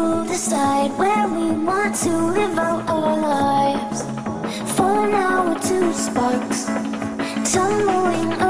will decide where we want to live out our lives. For now, we're two sparks tumbling.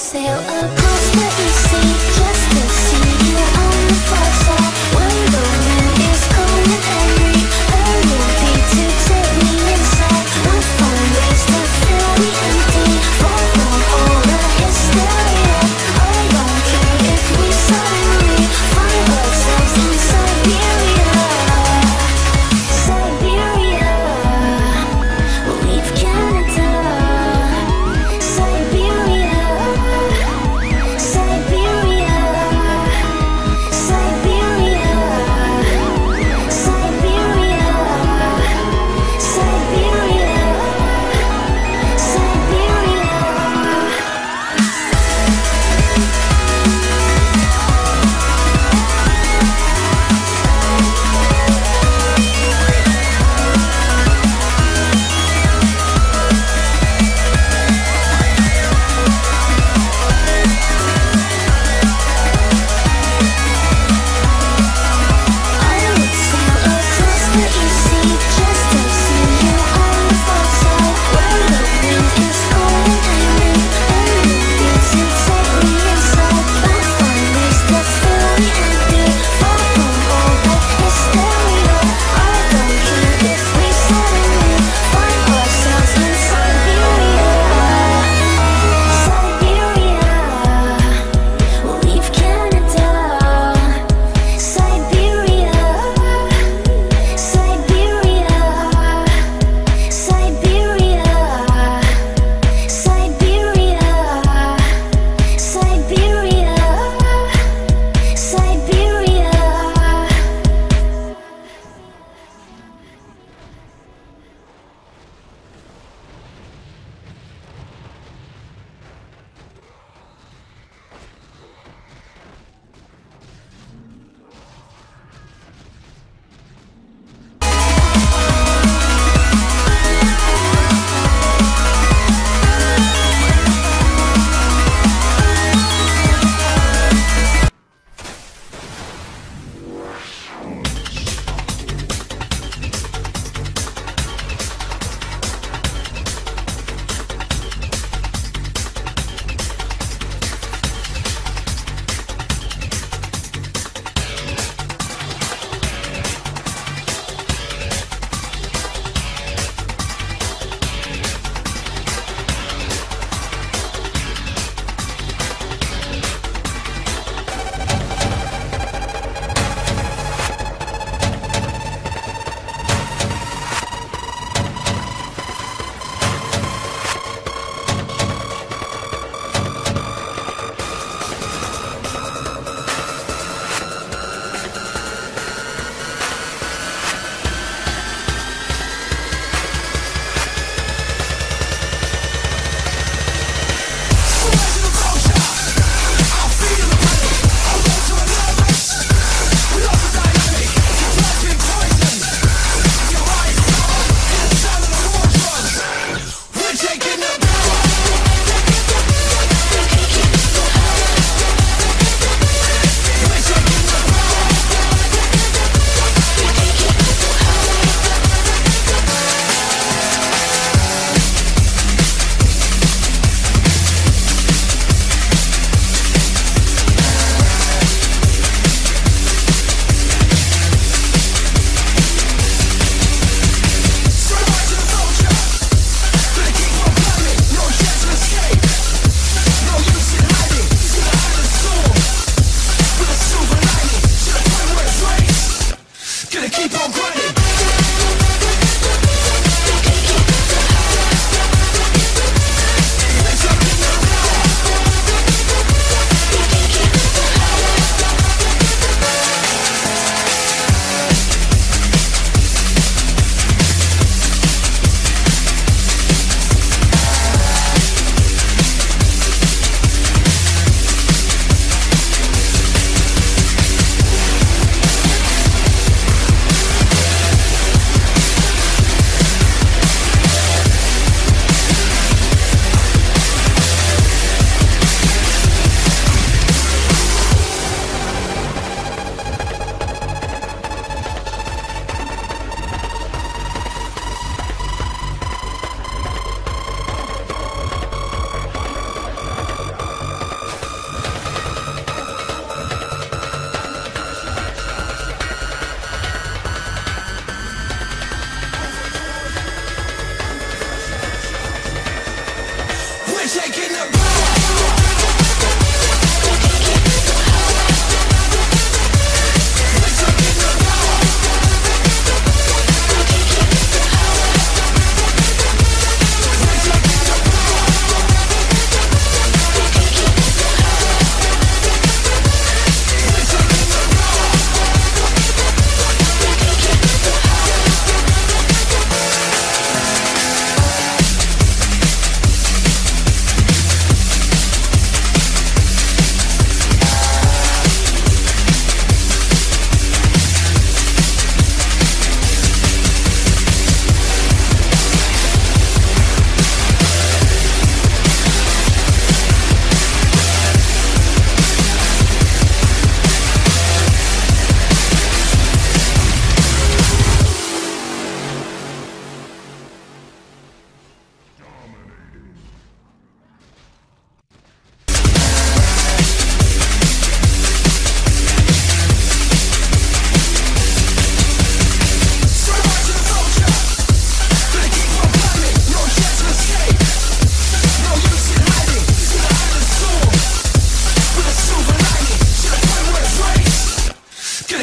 sail up.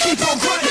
keep on grinding.